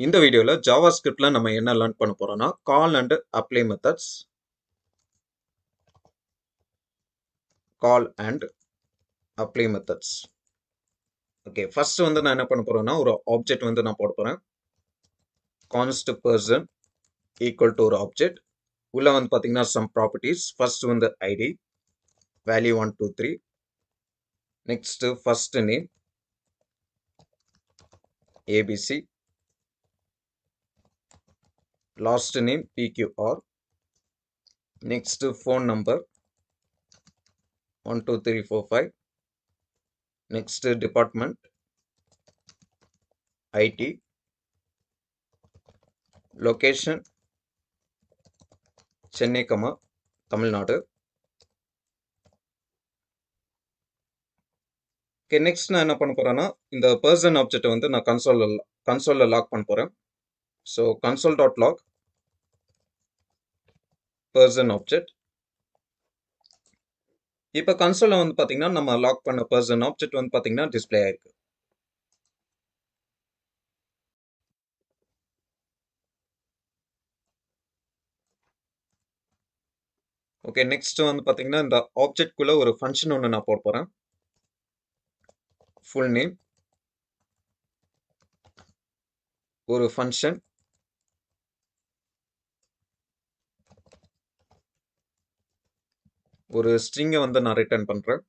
இந்த வீடியோவில் ஜாவா ஸ்கிரிப்டில் நம்ம என்ன லேர்ன் பண்ண போகிறோம்னா call and apply methods call and apply methods okay first வந்து நான் என்ன பண்ண போகிறேன்னா ஒரு ஆப்ஜெக்ட் வந்து நான் போட போகிறேன் கான்ஸ்ட் பர்சன் ஈக்குவல் டு ஒரு ஆப்ஜெக்ட் உள்ளே வந்து பார்த்தீங்கன்னா சம் ப்ராப்பர்ட்டிஸ் ஃபர்ஸ்ட் வந்து ID value one two three next first name ABC last name PQR, next phone number 12345, next department IT, location Chennai comma Tamil Nadu okay next நான் என்ன பண்ண போகிறேன்னா இந்த பர்சன் ஆப்ஜெக்ட் வந்து நான் கன்சோலில் கன்சோலில் லாக் பண்ண போகிறேன் so console dot log person object இப்போ கன்சோலில் வந்து பார்த்தீங்கன்னா நம்ம லாக் பண்ண பர்சன் ஆப்ஜெக்ட் வந்து பார்த்தீங்கன்னா டிஸ்பிளே ஆயிருக்கு. ஓகே நெக்ஸ்ட் வந்து பார்த்தீங்கன்னா இந்த ஆப்ஜெக்ட்குள்ள ஒரு ஃபங்க்ஷன் ஒன்று நான் போட போகிறேன் ஃபுல் நேம் ஒரு ஃபங்க்ஷன் ஒரு ஸ்ட்ரிங்கை வந்து நான் ரிட்டர்ன் பண்ணுறேன்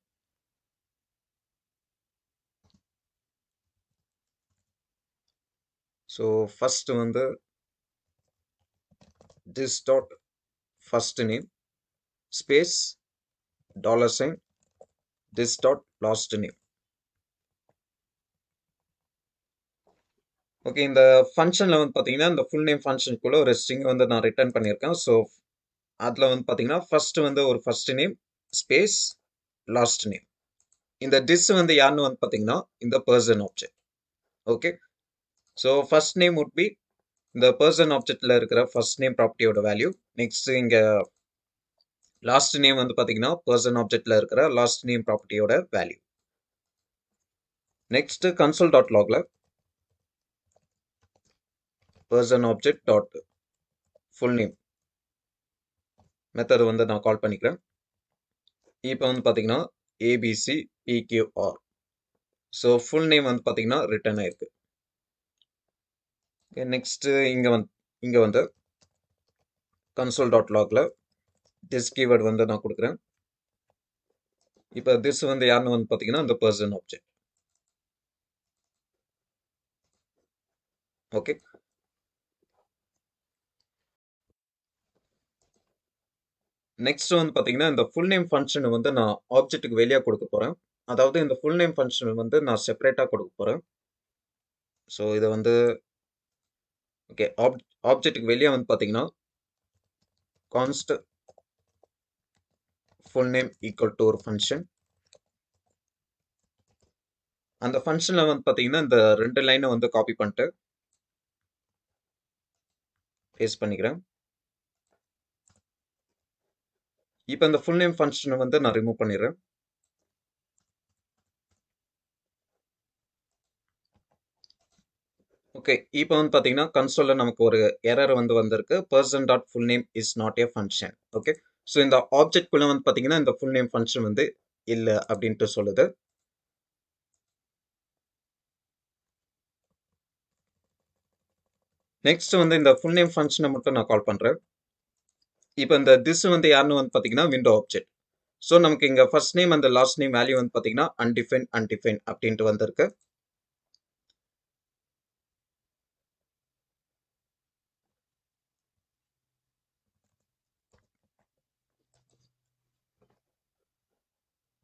ஸோ ஃபஸ்ட்டு வந்து this dot first name space dollar sign this dot last name okay இந்த ஃபங்க்ஷனில் வந்து பார்த்தீங்கன்னா இந்த ஃபுல் நேம் ஃபங்க்ஷனுக்குள்ளே ஒரு ஸ்ட்ரிங் வந்து நான் ரிட்டர்ன் பண்ணியிருக்கேன். ஸோ அதில் வந்து பார்த்தீங்கன்னா ஃபர்ஸ்ட் வந்து ஒரு first name space last name இந்த டிஸ் வந்து யாருன்னு வந்து பார்த்தீங்கன்னா இந்த person object okay so first name would be இந்த பர்சன் ஆப்ஜெக்டில் இருக்கிற ஃபர்ஸ்ட் நேம் ப்ராப்பர்ட்டியோட வேல்யூ நெக்ஸ்ட் இங்கே லாஸ்ட் நேம் வந்து பார்த்தீங்கன்னா பர்சன் ஆப்ஜெக்டில் இருக்கிற லாஸ்ட் நேம் ப்ராப்பர்ட்டியோட value next console dot லாக்ல person object dot full name method வந்து நான் கால் பண்ணிக்கிறேன். இப்போ வந்து பார்த்தீங்கன்னா ABC PQR so full name வந்து பார்த்தீங்கன்னா ரிட்டர்ன் ஆயிருக்கு. ஓகே நெக்ஸ்ட்டு இங்கே வந்து இங்கே வந்து கன்சோல் டாட் லாக்ல திஸ் கீவேர்டு வந்து நான் கொடுக்குறேன். இப்போ திஸ் வந்து யாருன்னு வந்து பார்த்தீங்கன்னா இந்த பர்சன் ஆப்ஜெக்ட் ஓகே நெக்ஸ்ட் வந்து பார்த்தீங்கன்னா இந்த ஃபுல் நேம் ஃபங்க்ஷன் வந்து நான் ஆப்ஜெக்ட்டுக்கு வெளியே கொடுக்க போகிறேன் அதாவது இந்த ஃபுல் நேம் ஃபங்க்ஷன் வந்து நான் செப்பரேட்டாக கொடுக்க போகிறேன் ஸோ இதை வந்து ஓகே ஆப் ஆப்ஜெக்ட்டுக்கு வெளியே வந்து பார்த்தீங்கன்னா const full name equal to ஒரு ஃபங்க்ஷன் அந்த ஃபங்க்ஷனில் வந்து பார்த்தீங்கன்னா இந்த ரெண்டு லைனை வந்து காப்பி பண்ணிட்டு பேஸ்ட் பண்ணிக்கிறேன். இப்போ இந்த ஃபுல் நேம் ஃபங்க்ஷனை வந்து நான் ரிமூவ் பண்ணிடுறேன். ஓகே இப்போ வந்து பார்த்தீங்கன்னா கன்சோலில் நமக்கு ஒரு எரர் வந்து வந்திருக்கு. Person dot full name is not a function okay so இந்த ஆப்ஜெக்ட்குள்ளே வந்து பார்த்தீங்கன்னா இந்த ஃபுல் நேம் ஃபங்க்ஷன் வந்து இல்லை அப்படின்ட்டு சொல்லுது. நெக்ஸ்ட் வந்து இந்த ஃபுல் நேம் ஃபங்க்ஷனை மட்டும் நான் கால் பண்ணுறேன் இப்போ இந்த திஸ் வந்து யாருன்னு வந்து பார்த்தீங்கன்னா விண்டோ ஆப்ஜெக்ட் ஸோ நமக்கு இங்கே ஃபர்ஸ்ட் நேம் அந்த லாஸ்ட் நேம் வேல்யூ வந்து பார்த்தீங்கன்னா அன்டிஃபைன் அன்டிஃபைன் அப்படின்ட்டு வந்திருக்கு.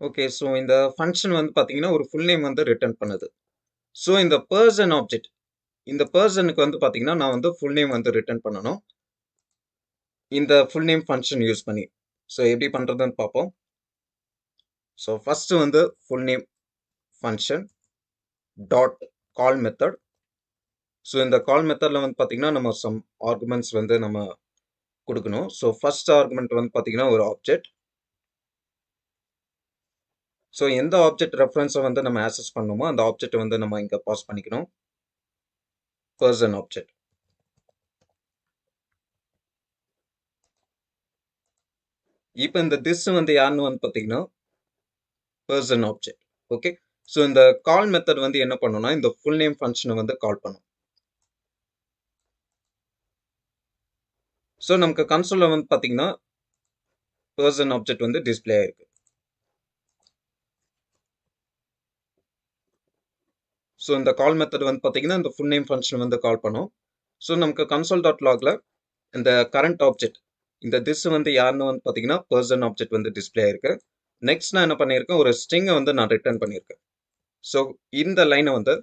ஓகே ஸோ இந்த ஃபங்க்ஷன் வந்து பார்த்தீங்கன்னா ஒரு ஃபுல் நேம் வந்து ரிட்டர்ன் பண்ணுது. ஸோ இந்த பர்சன் ஆப்ஜெக்ட் இந்த பர்சனுக்கு வந்து பார்த்தீங்கன்னா நான் வந்து ஃபுல் நேம் வந்து ரிட்டர்ன் பண்ணணும். இந்த ஃபுல் நேம் ஃபங்க்ஷன் யூஸ் பண்ணி. ஸோ எப்படி பண்ணுறதுன்னு பார்ப்போம். ஸோ ஃபஸ்ட்டு வந்து full name function dot call method so இந்த கால் மெத்தடில் வந்து பார்த்திங்கன்னா நம்ம சம் ஆர்குமெண்ட்ஸ் வந்து நம்ம கொடுக்கணும். ஸோ ஃபர்ஸ்ட் ஆர்குமெண்ட் வந்து பார்த்திங்கன்னா ஒரு ஆப்ஜெக்ட் ஸோ எந்த ஆப்ஜெக்ட் ரெஃபரன்ஸை வந்து நம்ம ஆக்சஸ் பண்ணணுமோ அந்த ஆப்ஜெக்ட் வந்து நம்ம இங்கே பாஸ் பண்ணிக்கணும். பர்சன் ஆப்ஜெக்ட் இப்போ இந்த திஸ் வந்து யாருன்னு வந்து பார்த்தீங்கன்னா பர்சன் ஆப்ஜெக்ட் ஓகே ஸோ இந்த கால் மெத்தட் வந்து என்ன பண்ணுன்னா இந்த ஃபுல் நேம் ஃபங்க்ஷனை வந்து கால் பண்ணும். ஸோ நமக்கு கன்சோலில் வந்து பார்த்தீங்கன்னா பர்சன் ஆப்ஜெக்ட் வந்து டிஸ்பிளே ஆயிருக்கு. ஸோ இந்த கால் மெத்தட் வந்து பார்த்தீங்கன்னா இந்த ஃபுல் நேம் ஃபங்க்ஷன் வந்து கால் பண்ணும். ஸோ நமக்கு கன்சோல் டாட் லாகில் இந்த கரண்ட் ஆப்ஜெக்ட் இந்த திஸ் வந்து யாருன்னு வந்து பார்த்தீங்கன்னா பர்சன் ஆப்ஜெக்ட் வந்து டிஸ்பிளே ஆயிருக்கு. நெக்ஸ்ட் நான் என்ன பண்ணியிருக்கேன் ஒரு ஸ்ட்ரிங்கை வந்து நான் ரிட்டர்ன் பண்ணியிருக்கேன். ஸோ இந்த லைனை வந்து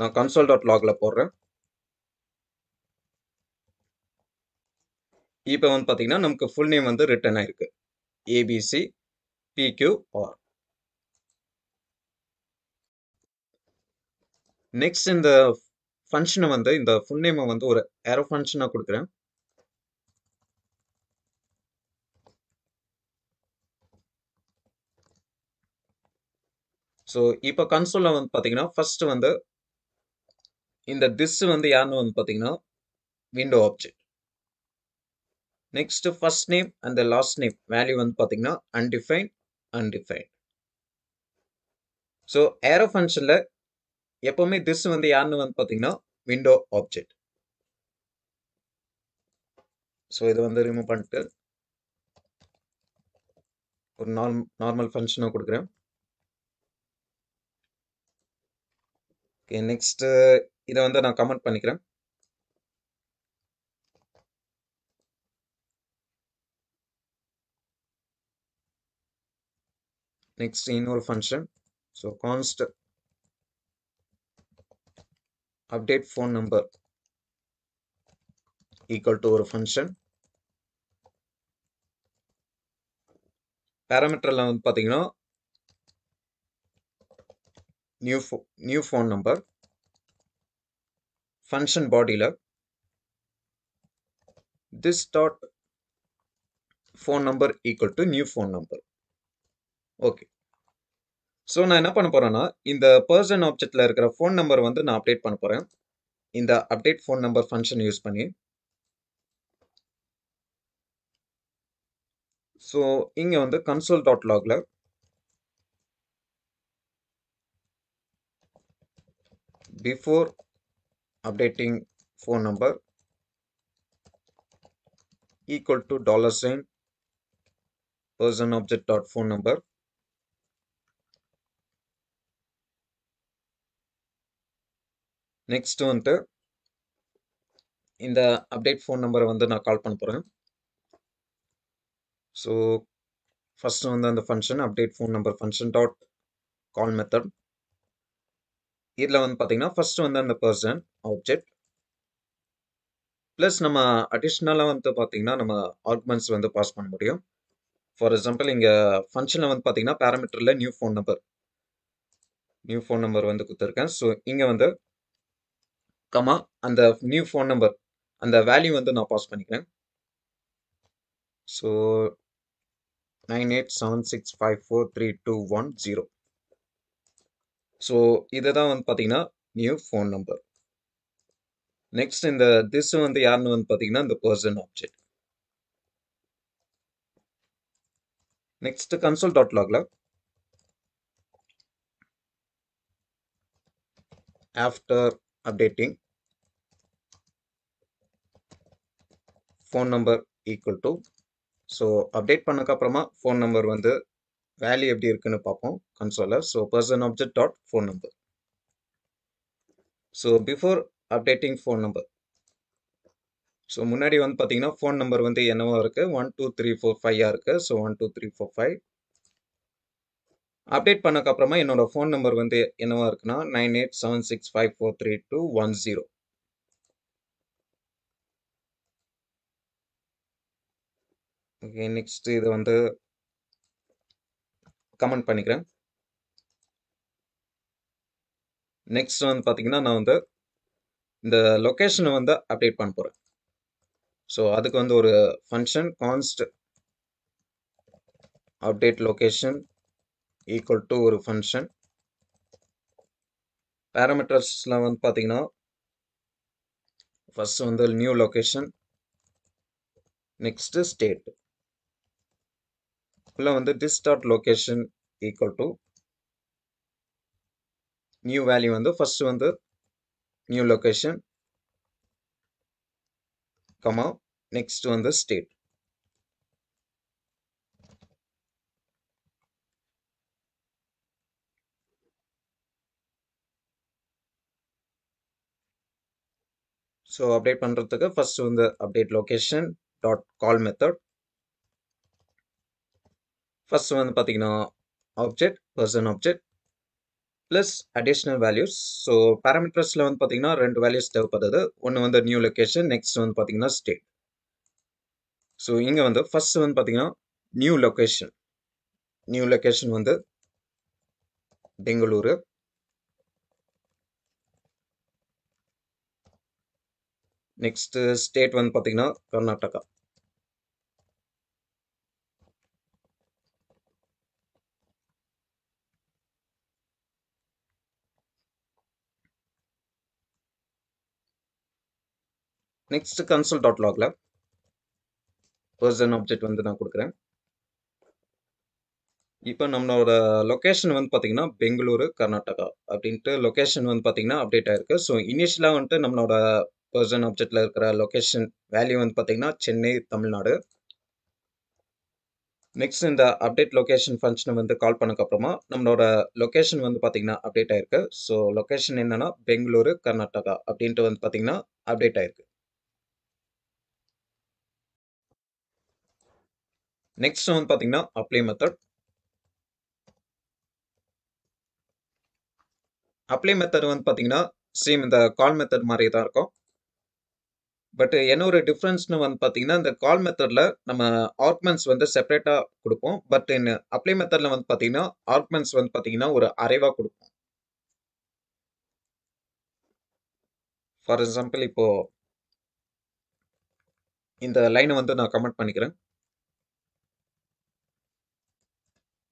நான் கன்சோல் டாட் லாகில் போடுறேன். இப்போ வந்து பார்த்தீங்கன்னா நமக்கு ஃபுல் நேம் வந்து ரிட்டர்ன் ஆயிருக்கு. ஏபிசி பிக்யூ ஆர் நெக்ஸ்ட் இந்த ஃபங்க்ஷனை வந்து இந்த ஃபுல் நேமை வந்து ஒரு ஏரோ ஃபங்க்ஷனாக கொடுக்குறேன். ஸோ இப்போ கன்சோலில் வந்து பார்த்தீங்கன்னா ஃபஸ்ட்டு வந்து இந்த திஸ் வந்து யாருன்னு வந்து பார்த்தீங்கன்னா window object next first name and last name value வந்து பார்த்தீங்கன்னா அன்டிஃபைன் அன்டிஃபைன் ஸோ ஏரோ ஃபங்க்ஷனில் எப்போவுமே திஸ் வந்து யாருன்னு வந்து பார்த்தீங்கன்னா விண்டோ ஆப்ஜெக்ட் ஸோ இதை வந்து ரிமூவ் பண்ணிட்டு ஒரு நார்ம் நார்மல் ஃபங்க்ஷனாக கொடுக்குறேன். ஓகே நெக்ஸ்ட்டு uh, இதை வந்து நான் கமெண்ட் பண்ணிக்கிறேன். நெக்ஸ்ட் இன்னொரு function so const update phone number equal to ஒரு ஃபங்க்ஷன் பேராமீட்டரில் வந்து பார்த்தீங்கன்னா நியூ ஃபோ நியூ ஃபோன் நம்பர் ஃபங்க்ஷன் பாடியில் this dot phone number equal to new phone number okay so நான் என்ன பண்ண போகிறேன்னா இந்த பர்சன் ஆப்ஜெக்டில் இருக்கிற ஃபோன் நம்பர் வந்து நான் அப்டேட் பண்ண போகிறேன் இந்த update phone number function use பண்ணி. ஸோ இங்கே வந்து கன்சோல் டாட் லாகில் before updating phone number equal to dollar sign person object dot phone number next வந்துட்டு இந்த அப்டேட் ஃபோன் நம்பரை வந்து நான் கால் பண்ண போகிறேன் ஸோ ஃபஸ்ட்டு வந்து அந்த function update phone number function dot call method இதில் வந்து பார்த்தீங்கன்னா ஃபர்ஸ்ட் வந்து அந்த பர்சன் ஆப்ஜெக்ட் ப்ளஸ் நம்ம அடிஷ்னலாக வந்து பார்த்தீங்கன்னா நம்ம ஆர்குமெண்ட்ஸ் வந்து பாஸ் பண்ண முடியும். ஃபார் எக்ஸாம்பிள் இங்கே ஃபங்க்ஷனில் வந்து பார்த்தீங்கன்னா பேராமீட்டரில் new phone number new phone number வந்து கொடுத்துருக்கேன். ஸோ இங்கே வந்து கமா அந்த நியூ ஃபோன் நம்பர் அந்த வேல்யூ வந்து நான் பாஸ் பண்ணிக்கிறேன். So nine eight seven six five four three two one zero so இதை தான் வந்து பார்த்தீங்கன்னா நியூ ஃபோன் நம்பர் நெக்ஸ்ட் இந்த திஸ் வந்து யாருன்னு வந்து பார்த்தீங்கன்னா இந்த person object next console dot லாக்ல after updating phone number equal to so update பண்ணக்கப்புறமா phone number வந்து வேல்யூ எப்படி இருக்குன்னு பார்ப்போம். கன்சோலில் so person object dot phone number so before updating phone number so முன்னாடி வந்து பார்த்தீங்கன்னா ஃபோன் நம்பர் வந்து என்னவாக இருக்குது ஒன் டூ த்ரீ ஃபோர் ஃபைவாக இருக்குது so one two three four five update பண்ணக்கப்புறமா என்னோடய ஃபோன் நம்பர் வந்து என்னவா இருக்குன்னா nine eight seven six five four three two one zero okay next இது வந்து கமெண்ட் பண்ணிக்கிறேன். நெக்ஸ்ட் வந்து பார்த்தீங்கன்னா நான் வந்து இந்த லொக்கேஷனை வந்து அப்டேட் பண்ண போகிறேன் ஸோ அதுக்கு வந்து ஒரு function const update location equal to ஒரு ஃபங்க்ஷன் பேராமீட்டர்ஸில் வந்து பார்த்தீங்கன்னா ஃபஸ்ட்டு வந்து நியூ லொக்கேஷன் நெக்ஸ்ட்டு ஸ்டேட் உள்ள வந்து this dot location equal to new value வந்து ஃபர்ஸ்ட் வந்து நியூ லொகேஷன் கமா நெக்ஸ்ட் வந்து ஸ்டேட் ஸோ அப்டேட் பண்ணுறதுக்கு ஃபர்ஸ்ட் வந்து update location dot call method first வந்து பார்த்தீங்கன்னா object person object plus additional values so பேராமீட்டர்ஸில் வந்து பார்த்தீங்கன்னா ரெண்டு வேல்யூஸ் தேவைப்படுது. ஒன்று வந்து நியூ லொக்கேஷன் நெக்ஸ்ட் வந்து பார்த்தீங்கன்னா ஸ்டேட் ஸோ இங்கே வந்து ஃபர்ஸ்ட் வந்து பார்த்தீங்கன்னா நியூ லொக்கேஷன் நியூ லொக்கேஷன் வந்து பெங்களூரு. நெக்ஸ்ட்டு ஸ்டேட் வந்து பார்த்தீங்கன்னா கர்நாடகா. நெக்ஸ்ட் கன்சோல் டாட் லாக்ல பர்சன் ஆப்ஜெக்ட் வந்து நான் கொடுக்குறேன். இப்போ நம்மளோட லொக்கேஷன் வந்து பார்த்தீங்கன்னா பெங்களூரு கர்நாடகா அப்படின்ட்டு லொக்கேஷன் வந்து பார்த்தீங்கன்னா அப்டேட் ஆயிருக்கு. ஸோ இனிஷியலாக வந்துட்டு நம்மளோட பர்சன் ஆப்ஜெக்டில் இருக்கிற லொக்கேஷன் வேல்யூ வந்து பார்த்தீங்கன்னா சென்னை தமிழ்நாடு. நெக்ஸ்ட் இந்த அப்டேட் லொக்கேஷன் ஃபங்க்ஷனை வந்து கால் பண்ணக்கப்புறமா நம்மளோட லொக்கேஷன் வந்து பார்த்தீங்கன்னா அப்டேட் ஆயிருக்கு. ஸோ லொக்கேஷன் என்னென்னா பெங்களூரு கர்நாடகா அப்படின்ட்டு வந்து பார்த்தீங்கன்னா அப்டேட் ஆயிருக்கு. நெக்ஸ்ட் வந்து பார்த்தீங்கன்னா அப்ளை மெத்தட் அப்ளை மெத்தட் வந்து பார்த்தீங்கன்னா சேம் இந்த கால் மெத்தட் மாதிரி தான் இருக்கும். பட் என்ன ஒரு டிஃப்ரென்ஸ்னு வந்து பார்த்தீங்கன்னா இந்த கால் மெத்தடில் நம்ம ஆர்க்மெண்ட்ஸ் வந்து செப்பரேட்டாக கொடுப்போம். பட் இன் அப்ளை மெத்தடில் வந்து பார்த்தீங்கன்னா ஆர்க்மெண்ட்ஸ் வந்து பார்த்தீங்கன்னா ஒரு அரைவாக கொடுப்போம். ஃபார் எக்ஸாம்பிள் இப்போது இந்த லைனை வந்து நான் கமெண்ட் பண்ணிக்கிறேன்.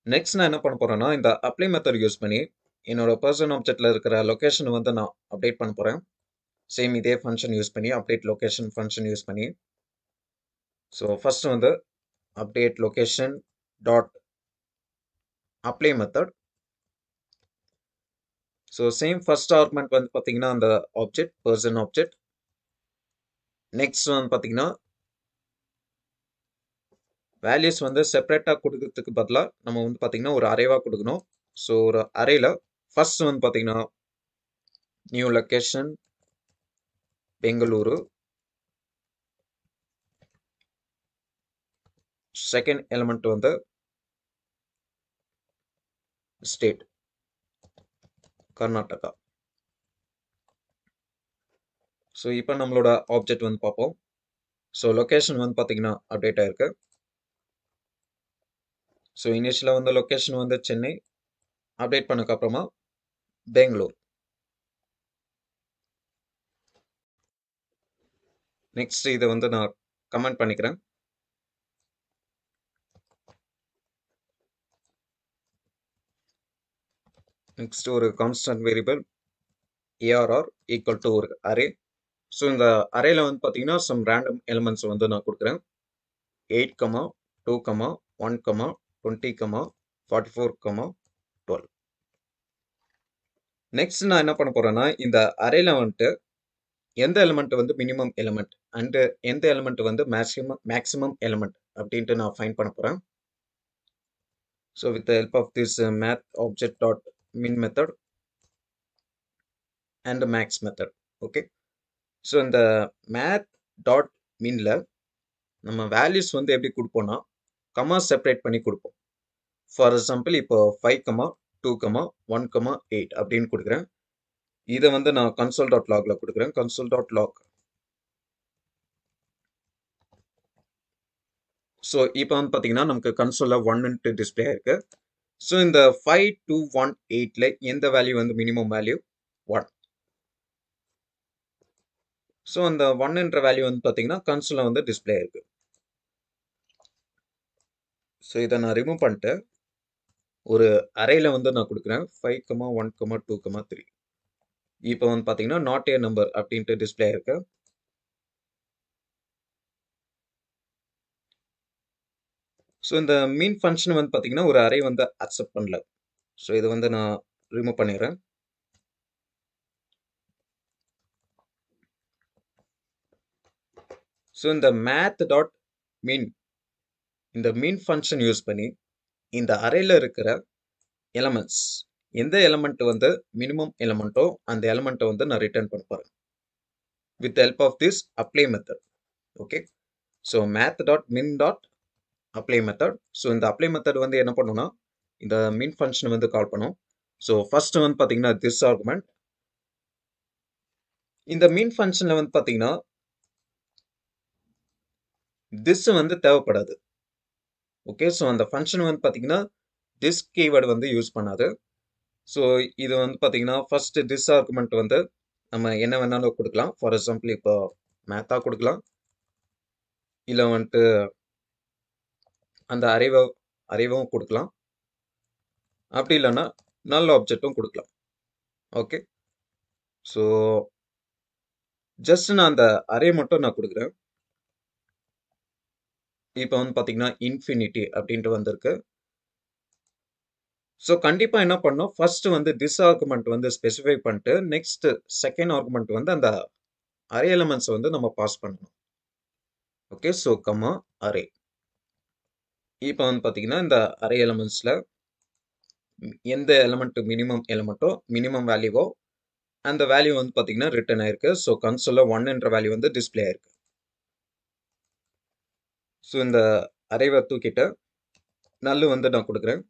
நெக்ஸ்ட் நான் என்ன பண்ண போகிறேன்னா இந்த அப்ளை மெத்தட் யூஸ் பண்ணி என்னோட பர்சன் ஆப்ஜெக்டில் இருக்கிற லொக்கேஷன் வந்து நான் அப்டேட் பண்ண போகிறேன் சேம் இதே ஃபங்க்ஷன் யூஸ் பண்ணி அப்டேட் லொக்கேஷன் ஃபங்க்ஷன் யூஸ் பண்ணி. ஸோ ஃபர்ஸ்ட் வந்து update location dot apply method so same first argument வந்து பார்த்தீங்கன்னா அந்த ஆப்ஜெக்ட் பர்சன் ஆப்ஜெக்ட் நெக்ஸ்ட் வந்து பார்த்தீங்கன்னா வேல்யூஸ் வந்து செப்பரேட்டாக கொடுக்கறதுக்கு பதிலாக நம்ம வந்து பார்த்திங்கன்னா ஒரு அரேவாக கொடுக்கணும். ஸோ ஒரு அரேல ஃபர்ஸ்ட் வந்து பார்த்திங்கன்னா new location Bengaluru. Second element வந்து ஸ்டேட் கர்நாடகா. ஸோ இப்போ நம்மளோட ஆப்ஜெக்ட் வந்து பார்ப்போம். ஸோ லொக்கேஷன் வந்து பார்த்தீங்கன்னா அப்டேட் ஆயிருக்கு. ஸோ இனிஷியலாக வந்து லொக்கேஷன் வந்து சென்னை அப்டேட் பண்ணக்கப்புறமா பெங்களூர். நெக்ஸ்ட் இதை வந்து நான் கமெண்ட் பண்ணிக்கிறேன். நெக்ஸ்ட் ஒரு constant variable ARR equal to ஒரு அரே ஸோ இந்த அரேல வந்து பார்த்தீங்கன்னா சம் ரேண்டம் எலிமெண்ட்ஸ் வந்து நான் கொடுக்குறேன். Eight comma two comma one comma twenty comma forty four comma twelve next நான் என்ன பண்ண போறேன்னா இந்த அரேல வந்துட்டு எந்த எலமெண்ட் வந்து மினிமம் எலிமெண்ட் அண்டு எந்த எலமெண்ட் வந்து மேக்ஸிமம் மேக்ஸிமம் எலிமெண்ட் அப்படின்ட்டு நான் ஃபைன் பண்ண போகிறேன் so with the help of this math object dot min method and max method okay so இந்த மேத் டாட் மின்ல நம்ம வேல்யூஸ் வந்து எப்படி கொடுப்போம்னா கமா செப்பரேட் பண்ணி கொடுப்போம். ஃபார் எக்ஸாம்பிள் இப்போ five comma two comma one comma eight அப்படின்னு கொடுக்குறேன். இதை வந்து நான் கன்சோல் டாட் லாக்ல கொடுக்குறேன். கன்சோல் டாட் லாக் ஸோ இப்போ வந்து பார்த்தீங்கன்னா நமக்கு கன்சோலில் ஒன்னுட்டு டிஸ்பிளே இருக்குது ஸோ இந்த ஃபைவ் டூ ஒன் எயிட்ல எந்த வேல்யூ வந்து மினிமம் வேல்யூ ஒன் ஸோ அந்த ஒன்னுன்ற வேல்யூ வந்து பார்த்தீங்கன்னா கன்சோலில் வந்து டிஸ்பிளே இருக்குது ஸோ இதை நான் ரிமூவ் பண்ணிட்டு ஒரு அரையில் வந்து நான் கொடுக்குறேன். Five comma one comma two comma three இப்போ வந்து பார்த்தீங்கன்னா நாட் ஏ நம்பர் அப்படின்ட்டு டிஸ்பிளே இருக்கு. ஸோ இந்த மீன் ஃபங்க்ஷன் வந்து பார்த்தீங்கன்னா, ஒரு அறை வந்து அக்செப்ட் பண்ணல. ஸோ இதை வந்து நான் ரிமூவ் பண்ணிடுறேன். ஸோ இந்த மேத் டாட் மீன் இந்த மீன் ஃபங்க்ஷன் யூஸ் பண்ணி, இந்த அறையில் இருக்கிற எலமெண்ட்ஸ் எந்த எலமெண்ட் வந்து மினிமம் எலமெண்ட்டோ, அந்த எலமெண்ட்டை வந்து நான் ரிட்டர்ன் பண்ண போகிறேன் with help of this apply method. Okay. So math dot min dot apply method. So இந்த அப்ளை மெத்தட் வந்து என்ன பண்ணும்னா, இந்த மீன் ஃபங்க்ஷனை வந்து கால் பண்ணும். ஸோ ஃபர்ஸ்ட் வந்து பார்த்தீங்கன்னா, திஸ் ஆர்குமெண்ட் இந்த மீன் ஃபங்க்ஷனில் வந்து பார்த்தீங்கன்னா திஸ் வந்து தேவைப்படாது. ஓகே. ஸோ அந்த ஃபங்க்ஷன் வந்து பார்த்தீங்கன்னா, திஸ் கீவேர்டு வந்து யூஸ் பண்ணாது. ஸோ இது வந்து பார்த்தீங்கன்னா, ஃபஸ்ட்டு திஸ் ஆர்குமெண்ட் வந்து நம்ம என்ன வேணாலும் கொடுக்கலாம் ஃபார் எக்ஸாம்பிள் இப்போ மேத்தாக கொடுக்கலாம் இல்லை வந்துட்டு அந்த அறிவை அறிவும் கொடுக்கலாம் அப்படி இல்லைன்னா நல்ல ஆப்ஜெக்ட்டும் கொடுக்கலாம் ஓகே. ஸோ ஜஸ்ட் நான் அந்த அறையை மட்டும் நான் கொடுக்குறேன் இப்போ வந்து பார்த்தீங்கன்னா, இன்ஃபினிட்டி அப்படின்ட்டு வந்திருக்கு. ஸோ கண்டிப்பாக என்ன பண்ணணும், ஃபர்ஸ்ட் வந்து திஸ் ஆர்குமெண்ட் வந்து ஸ்பெசிஃபை பண்ணிட்டு, நெக்ஸ்ட் செகண்ட் ஆர்குமெண்ட் வந்து அந்த அரே எலிமெண்ட்ஸ் வந்து நம்ம பாஸ் பண்ணணும். ஓகே. So comma array. இப்போ வந்து பார்த்தீங்கன்னா, இந்த அரே எலமெண்ட்ஸில் எந்த எலமெண்ட்டு மினிமம் எலமெண்ட்டோ மினிமம் வேல்யூவோ, அந்த வேல்யூ வந்து பார்த்தீங்கன்னா, ரிட்டர்ன் ஆயிருக்கு. ஸோ கன்சோலில் ஒன் என்ற வேல்யூ வந்து டிஸ்ப்ளே ஆயிருக்கு. ஸோ இந்த அரைவை தூக்கிட்டு, நல் வந்து நான் கொடுக்குறேன்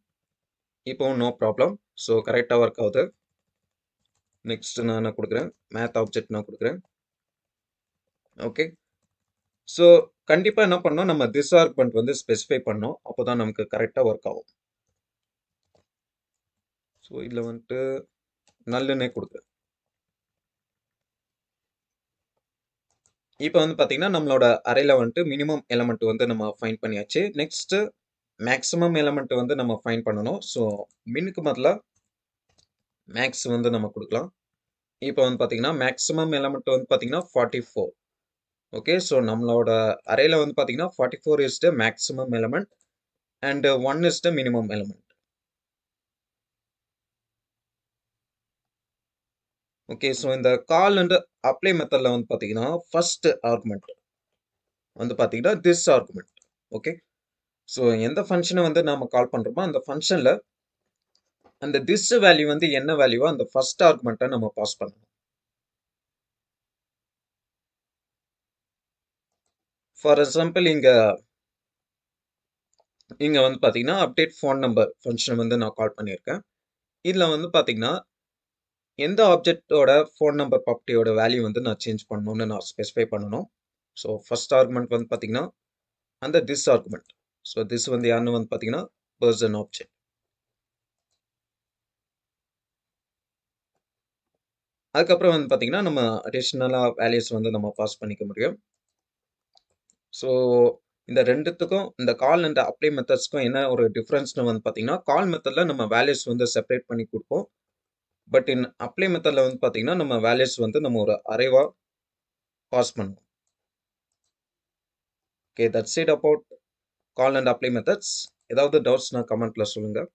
இப்போவும் நோ ப்ராப்ளம். ஸோ கரெக்டாக ஒர்க் ஆகுது. நெக்ஸ்ட் நான் என்ன கொடுக்குறேன் மேத் ஆப்ஜெக்ட் நான் கொடுக்குறேன் ஓகே. ஸோ கண்டிப்பாக என்ன பண்ணணும், நம்ம திஸ் ஆர்குமென்ட் வந்து ஸ்பெசிஃபை பண்ணோம் அப்போ தான் நமக்கு கரெக்டாக ஒர்க் ஆகும். ஸோ இதில் வந்துட்டு நல்லுன்னே கொடுக்குறேன் இப்போ வந்து பார்த்தீங்கன்னா, நம்மளோட அறையில் வந்துட்டு மினிமம் எலமெண்ட் வந்து நம்ம ஃபைன் பண்ணியாச்சு. நெக்ஸ்ட்டு மேக்ஸிமம் எலமெண்ட் வந்து நம்ம ஃபைன் பண்ணணும். ஸோ மின்னுக்கு பதிலாக மேக்ஸ் வந்து நம்ம கொடுக்கலாம் இப்போ வந்து பார்த்தீங்கன்னா, மேக்ஸிமம் எலமெண்ட் வந்து பார்த்தீங்கன்னா 44. ஓகே. ஸோ நம்மளோட அறையில் வந்து பார்த்தீங்கன்னா, 44 is the maximum element and one is the minimum element okay. So இந்த கால் அண்ட் அப்ளை மெத்தடில் வந்து பார்த்தீங்கன்னா, ஃபர்ஸ்ட் ஆர்குமெண்ட் வந்து பார்த்தீங்கன்னா, திஸ் ஆர்குமெண்ட் ஓகே. ஸோ எந்த ஃபங்க்ஷனை வந்து நாம் கால் பண்ணுறோமோ அந்த ஃபங்க்ஷனில் அந்த திஸ் வேல்யூ வந்து என்ன வேல்யூவோ, அந்த ஃபர்ஸ்ட் ஆர்குமெண்ட்டை நம்ம பாஸ் பண்ணணும். ஃபார் எக்ஸாம்பிள் இங்கே இங்கே வந்து பார்த்தீங்கன்னா, அப்டேட் ஃபோன் நம்பர் ஃபங்க்ஷன் வந்து நான் கால் பண்ணியிருக்கேன். இதில் வந்து பார்த்தீங்கன்னா, எந்த ஆப்ஜெக்ட்டோட ஃபோன் நம்பர் ப்ராப்பர்ட்டியோட வேல்யூ வந்து நான் சேஞ்ச் பண்ணணும்னு நான் ஸ்பெசிஃபை பண்ணணும். ஸோ ஃபர்ஸ்ட் ஆர்குமெண்ட் வந்து பார்த்தீங்கன்னா, அந்த திஸ் ஆர்குமெண்ட் ஸோ திஸ் வந்து யாருன்னு வந்து பார்த்தீங்கன்னா, பெர்சன் ஆப்ஜெக்ட். அதுக்கப்புறம் வந்து பார்த்தீங்கன்னா, நம்ம அடிஷ்னலாக வேல்யூஸ் வந்து நம்ம பாஸ் பண்ணிக்க முடியும். ஸோ இந்த ரெண்டுத்துக்கும் இந்த கால் அண்ட் அப்ளை மெத்தட்ஸ்க்கும் என்ன ஒரு டிஃப்ரென்ஸ்னு வந்து பார்த்தீங்கன்னா, கால் மெத்தடில் நம்ம வேல்யூஸ் வந்து செப்பரேட் பண்ணி கொடுப்போம் பட் இன் அப்ளை மெத்தடில் வந்து பார்த்தீங்கன்னா, நம்ம வேல்யூஸ் வந்து நம்ம ஒரு அரைவாக பாஸ் பண்ணுவோம். Okay. That's it about call and apply methods. ஏதாவது டவுட்ஸ்னால் கமெண்ட்டில் சொல்லுங்கள்